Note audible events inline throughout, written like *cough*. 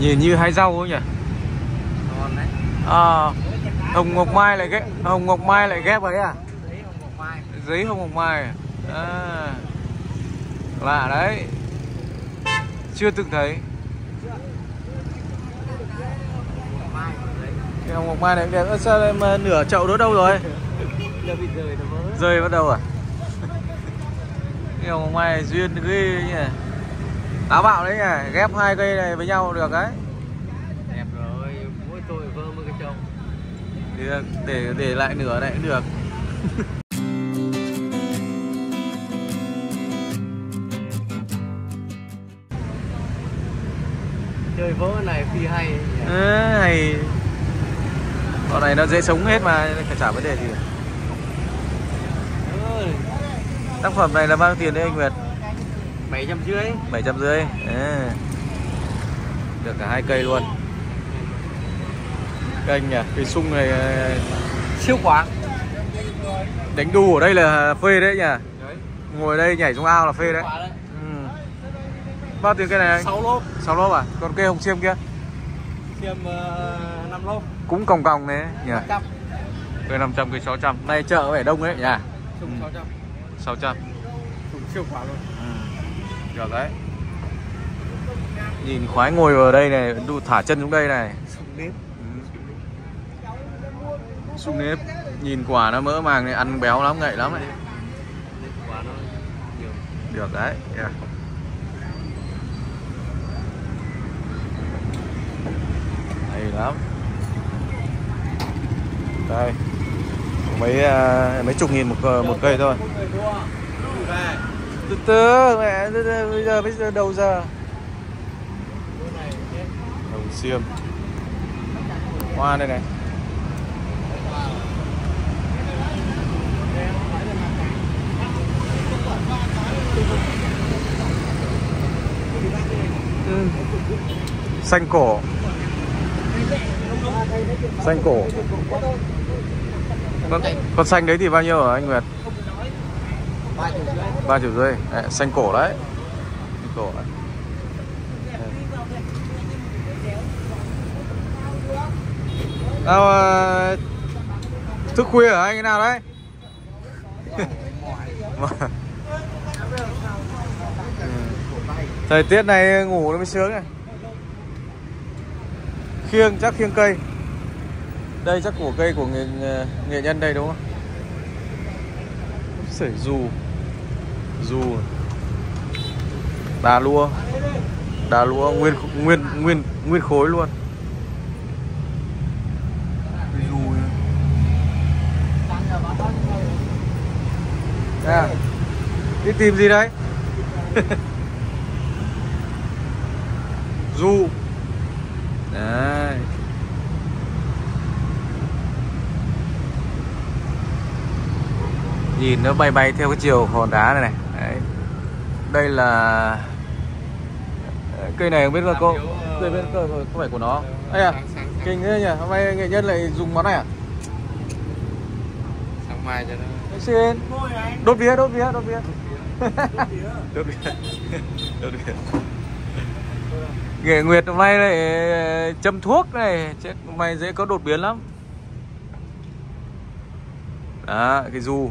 Nhìn như hai rau ấy nhỉ? À, Hồng Ngọc Mai lại ghép Hồng Ngọc Mai lại ghép đấy à? Giấy Hồng Ngọc Mai. À, à Lạ đấy. Chưa từng thấy. Cái Hồng Ngọc Mai này đẹp. Sao em nửa chậu đó đâu rồi? *laughs* Rơi bắt đầu à? Cái Hồng Ngọc Mai duyên ghê nhỉ Táo bạo đấy nhỉ? Ghép hai cây này với nhau được đấy. Đẹp rồi mỗi tội vỡ một cái chồng. Được, để để lại nửa này cũng được. *laughs* Chơi vỡ này phi hay? Ê, hay. Con này nó dễ sống hết mà phải chả vấn đề gì. Ừ, tác phẩm này là bao tiền đấy anh Nguyệt bảy trăm rưỡi. bảy trăm rưỡi. Được cả hai cây luôn. Kênh nhỉ cái sung này ờ, siêu quán đánh đu ở đây là phê đấy nhỉ? Ngồi đây nhảy xuống ao là phê đấy. đấy. Ừ. bao tiền cây này anh? Sáu lốp. Sáu lốp à? Còn cây hồng xiêm kia? Xiêm uh, năm lốp. Cũng còng còng đấy nhỉ? trăm. Cây 500 cây 600 này chợ có vẻ đông đấy nhỉ? Ừ. sáu trăm. 600 chung siêu quả luôn. Ừ. Được đấy. Nhìn khoái ngồi vào đây này đu Thả chân xuống đây này. Sung nếp. Sung nếp. Nhìn quả nó mỡ màng này ăn béo lắm ngậy lắm nhiều Được đấy yeah. Hay lắm. Đây. Mấy à, mấy chục nghìn một một cây thôi từ từ mẹ từ từ, bây giờ bây giờ đầu giờ. Đồng xiêm. Hoa đây này. Ừ. Xanh cổ. Xanh cổ. Con, con xanh đấy thì bao nhiêu hả anh Nguyệt? Ba triệu rưỡi Đấy, Xanh cổ đấy Xanh cổ đấy. Đâu, à, ờ, thức khuya hả anh cái nào đấy? Thời tiết này ngủ nó mới sướng này Khiêng chắc khiêng cây Đây chắc của cây của nghệ, nghệ nhân đây đúng không? Sởi dù dù Đà lua Đà lua nguyên nguyên nguyên nguyên khối luôn Dù. À, đi tìm gì đấy? Du Đấy Nhìn nó bay bay theo cái chiều hòn đá này này. Đây là Cây này không biết là có Cây biết có, có phải của nó. Không? Ây à, kinh thế nhỉ, hôm nay nghệ nhân lại dùng món này à? sáng mai cho nó. Xin. Đốt vía, đốt vía, đốt vía. Đốt vía. *laughs* *laughs* Đốt vía. Nghệ Nguyệt hôm nay lại châm thuốc này Chết hôm nay dễ có đột biến lắm. Đó, cái du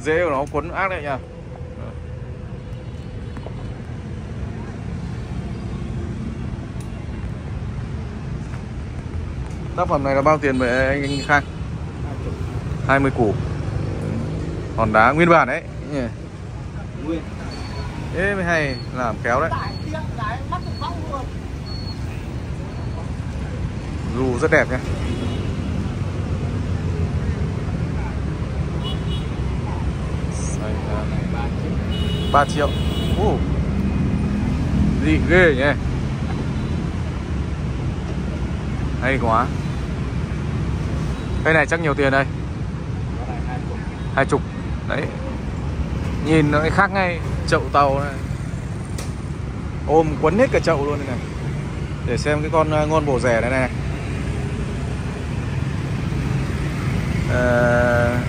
Dễ của nó quấn ác đấy nhỉ Tác phẩm này là bao tiền vậy anh, anh Khang? 20 củ. Hòn đá nguyên bản đấy. Nguyên. Thế mới hay làm kéo đấy. Dù rất đẹp nhé ba triệu 3 triệu. Ồ. Gì ghê nhỉ? Hay quá Cây này chắc nhiều tiền đây. Hai chục. Đấy. Nhìn nó khác ngay. Chậu tàu này. Ôm quấn hết cả chậu luôn này, này. Để xem cái con uh, ngon bổ rẻ này này. À...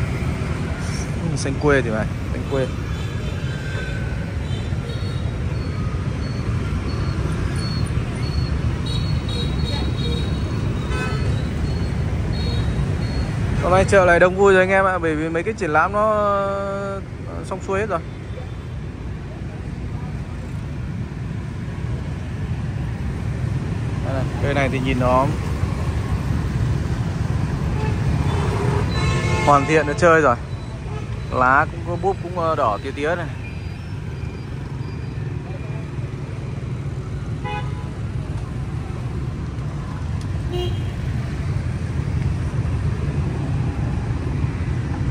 Xanh quê thì phải Xanh quê. Hôm nay chợ này đông vui rồi anh em ạ bởi vì mấy cái triển lãm nó xong xuôi hết rồi. Đây này, cây này thì nhìn nó hoàn thiện nó chơi rồi. Lá cũng có búp cũng ờ, đỏ tía tía này.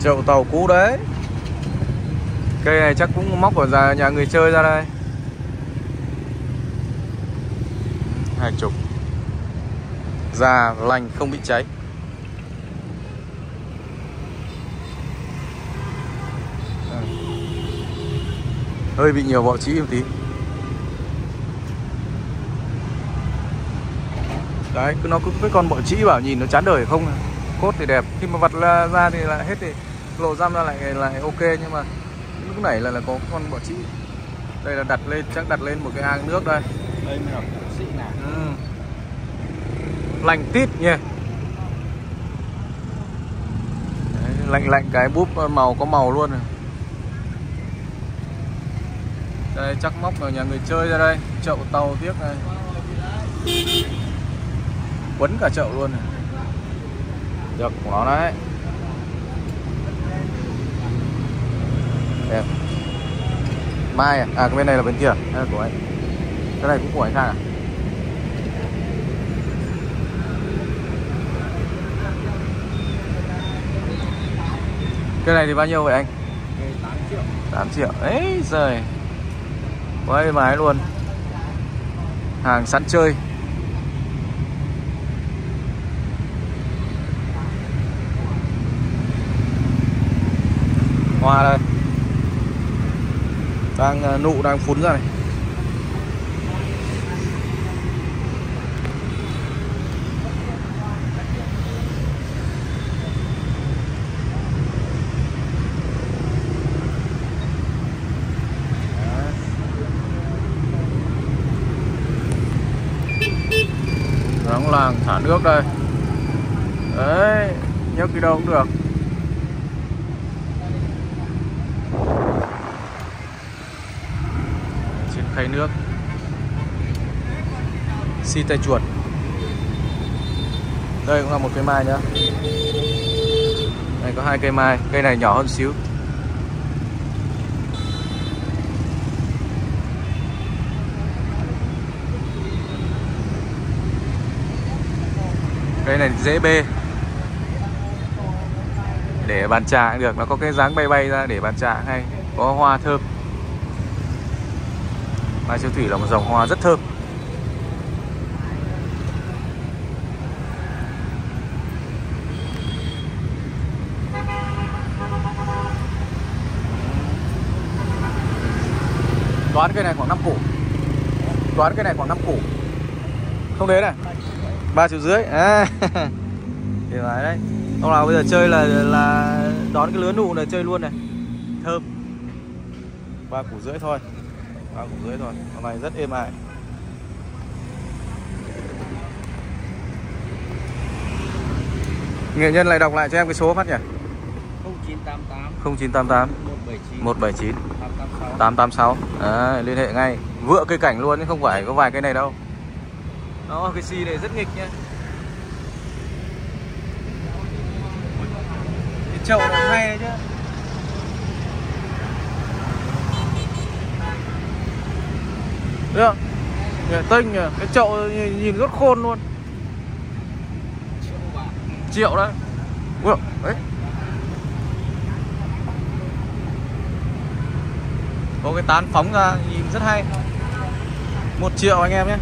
Chậu tàu cũ đấy. Cây này chắc cũng móc ở già nhà người chơi ra đây. Hai chục. Già lành không bị cháy. Hơi bị nhiều bọ trĩ một tí. Đấy, cứ nó cứ cái con bọ trĩ bảo nhìn nó chán đời không à cốt thì đẹp. Khi mà vặt ra, ra thì lại hết thì lộ răm ra lại lại ok. Nhưng mà lúc nãy là là có con bọ trĩ đây là đặt lên chắc đặt lên một cái hang nước đây. Đây mới là sĩ nào ừ. lành tít nha Đấy, lạnh lạnh cái búp màu có màu luôn này. Đây chắc móc vào nhà người chơi ra đây. Chậu tàu tiếc này. Quấn cả chậu luôn này được của nó đấy. Đẹp. Mai à, à cái bên này là bên kia. Đây là của anh. Cái này cũng của anh Khang à? Cái này thì bao nhiêu vậy anh? 8 triệu. 8 triệu. Ấy giời. Quay mái luôn. Hàng sẵn chơi. Hoa đây. Đang ờ, nụ đang phun ra này. Đóng làng thả nước đây. Đấy, nhấc đi đâu cũng được. Trên khay nước. Xi tay chuột. Đây cũng là một cây mai nhá, Đây có hai cây mai Cây này nhỏ hơn xíu. Cây này dễ bê. Để bàn trà cũng được Nó có cái dáng bay bay ra để bàn trà hay Có hoa thơm. Mai siêu thủy là một dòng hoa rất thơm. Đoán cây này khoảng 5 củ. Đoán cây này khoảng 5 củ. Không đến này ba triệu rưỡi. À. thì phải đấy ông nào bây giờ chơi là là đón cái lứa nụ này chơi luôn này. Thơm. Ba củ rưỡi thôi ba củ rưỡi thôi. Hôm nay rất êm ái nghệ nhân lại đọc lại cho em cái số phát nhỉ? 0988 0988 179 179 886 886 Đấy, liên hệ ngay. Vựa cây cảnh luôn chứ không phải có vài cái này đâu. Đó cái xi này rất nghịch nhá. Cái chậu này hay đấy chứ Thấy Tinh nhờ, cái chậu nhìn, nhìn rất khôn luôn. Triệu đấy. Ui, đấy. Có cái tán phóng ra nhìn rất hay. Một triệu anh em nhé.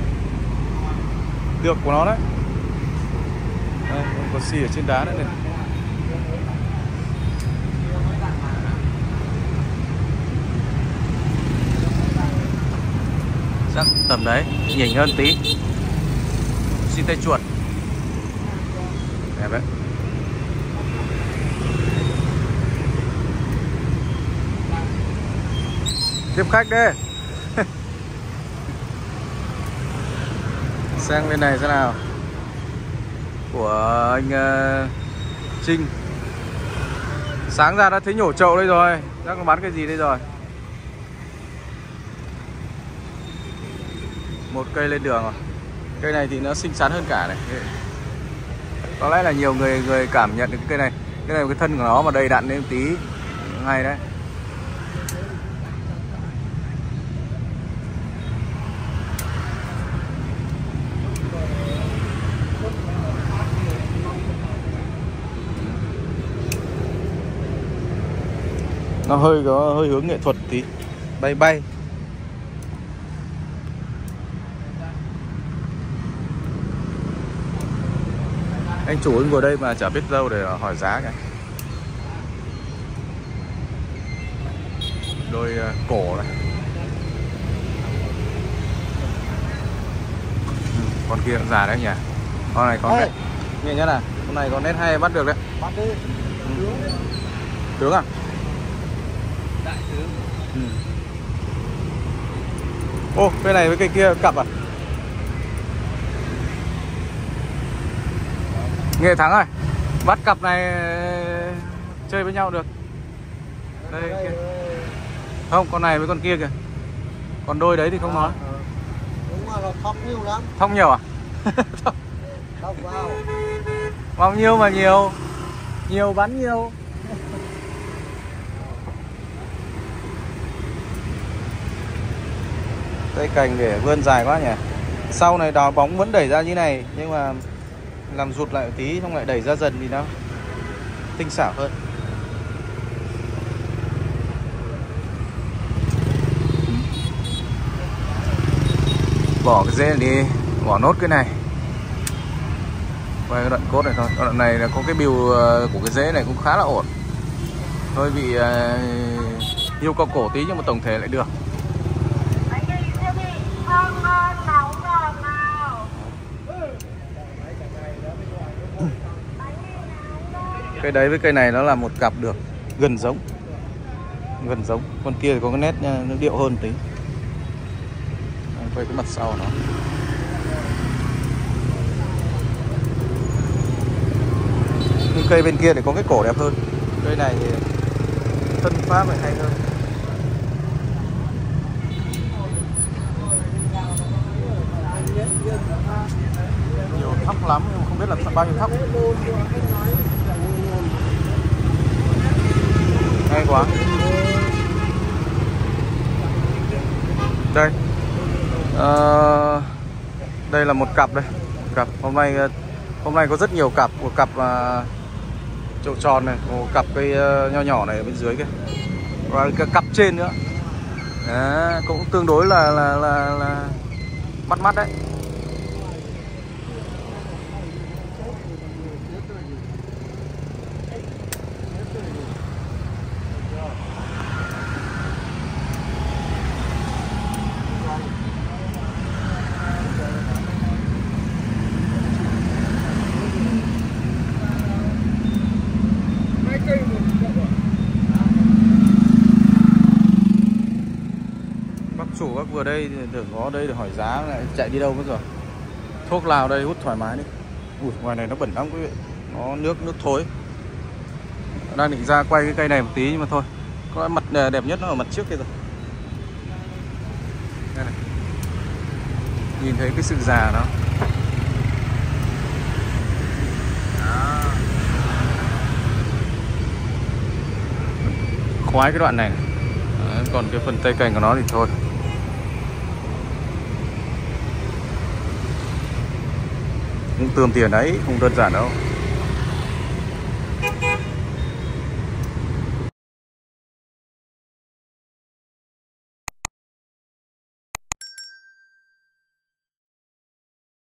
Được của nó đấy. Đây, còn xì ở trên đá nữa này. Chắc tầm đấy Nhỉnh hơn tí. Xin tay chuột. Đẹp đấy. Tiếp khách đi. *laughs* Sang bên này thế nào. Của anh uh, Trinh. Sáng ra đã thấy nhổ chậu đây rồi. Đang bán cái gì đây rồi? Một cây lên đường rồi. Cây này thì nó xinh xắn hơn cả này. Có lẽ là nhiều người người cảm nhận được cái cây này. Cái này cái thân của nó mà đầy đặn lên tí. Hay đấy. Nó hơi có, hơi hướng nghệ thuật tí. Bay bay. Anh chủ anh ngồi đây mà chả biết đâu để hỏi giá cả. Đôi ờ, cổ này. Ừ, con kia cũng già đấy nhỉ? Con này có nét nhìn nhá là con này có nét hay bắt được đấy. Bắt đi. Ừ. tướng. À? Đại tướng. Ừ. ô cây này với cây kia cặp à nghệ thắng ơi. Bắt cặp này chơi với nhau được. Đây kia. không con này với con kia kìa. Còn đôi đấy thì không nói. đúng là thóc nhiều lắm. Thông nhiều à? *laughs* Thóc vào. Bao nhiêu mà nhiều? Nhiều bán nhiều. Cây cành để vươn dài quá nhỉ. Sau này đào bóng vẫn đẩy ra như này nhưng mà làm rụt lại một tí xong lại đẩy ra dần thì nó tinh xảo hơn. Bỏ cái dễ này đi bỏ nốt cái này. Quay cái đoạn cốt này thôi. Đoạn này là có cái bill ờ, của cái dễ này cũng khá là ổn. Hơi bị uh, yêu cầu cổ tí nhưng mà tổng thể lại được Bánh mì siêu thị ngon ngon nóng ngọt nào cây đấy với cây này nó là một cặp được gần giống. Gần giống. Con kia thì có cái nét nó điệu hơn tí. Quay cái mặt sau nó. Nhưng cây bên kia thì có cái cổ đẹp hơn. Cây này thì thân pháp phải hay hơn. Nhiều thóc lắm, nhưng mà không biết là bao nhiêu thóc hay quá. Đây. À, đây là một cặp đây. Một cặp. Hôm nay ờ, hôm nay có rất nhiều cặp. Một cặp ờ, à, trậu tròn này một cặp cây uh, nho nhỏ này ở bên dưới kia. Và cái cặp trên nữa. À, cũng tương đối là là là, là bắt mắt đấy. Bác vừa đây được có đây được hỏi giá lại chạy đi đâu mất rồi. Thuốc lào đây hút thoải mái đi. Ui ngoài này nó bẩn lắm quý vị. Nó nước nước thối. Đang định ra quay cái cây này một tí nhưng mà thôi. Có mặt đẹp nhất nó ở mặt trước kia rồi. Đây này. Nhìn thấy cái sự già nó. Khoái cái đoạn này. Đấy, còn cái phần tay cành của nó thì thôi. Cũng tươm tiền đấy không đơn giản đâu.